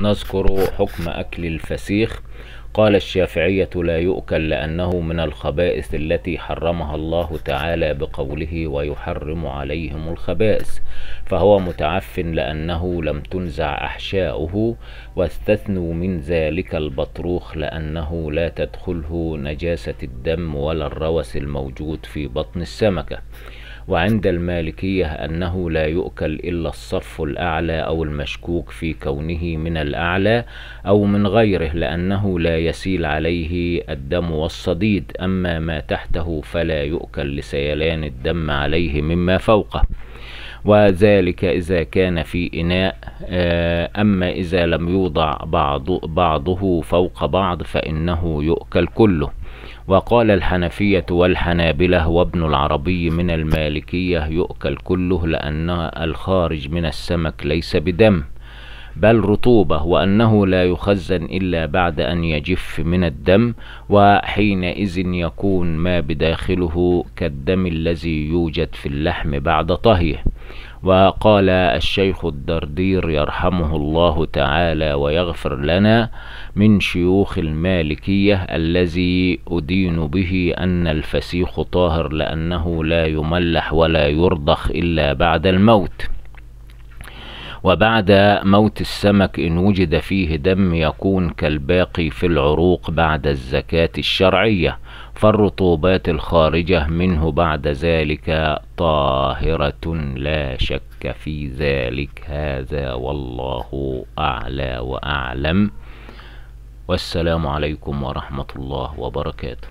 نذكر حكم أكل الفسيخ. قال الشافعية لا يؤكل لأنه من الخبائث التي حرمها الله تعالى بقوله ويحرم عليهم الخبائث. فهو متعف لأنه لم تنزع أحشاؤه واستثنوا من ذلك البطروخ لأنه لا تدخله نجاسة الدم ولا الروس الموجود في بطن السمكة. وعند المالكية أنه لا يؤكل إلا الصف الأعلى أو المشكوك في كونه من الأعلى أو من غيره لأنه لا يسيل عليه الدم والصديد. أما ما تحته فلا يؤكل لسيلان الدم عليه مما فوقه. وذلك إذا كان في إناء أما إذا لم يوضع بعض بعضه فوق بعض فإنه يؤكل كله. وقال الحنفية والحنابلة وابن العربي من المالكية يؤكل كله لأن الخارج من السمك ليس بدم. بل رطوبة وأنه لا يخزن إلا بعد أن يجف من الدم وحينئذ يكون ما بداخله كالدم الذي يوجد في اللحم بعد طهيه. وقال الشيخ الدردير يرحمه الله تعالى ويغفر لنا من شيوخ المالكية الذي أدين به أن الفسيخ طاهر لأنه لا يملح ولا يرضخ إلا بعد الموت. وبعد موت السمك إن وجد فيه دم يكون كالباقي في العروق بعد الزكاة الشرعية فالرطوبات الخارجة منه بعد ذلك طاهرة لا شك في ذلك. هذا والله أعلى وأعلم. والسلام عليكم ورحمة الله وبركاته.